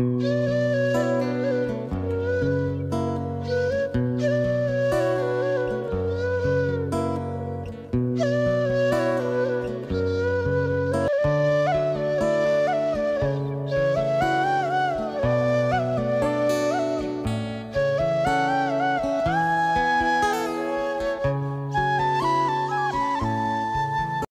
Música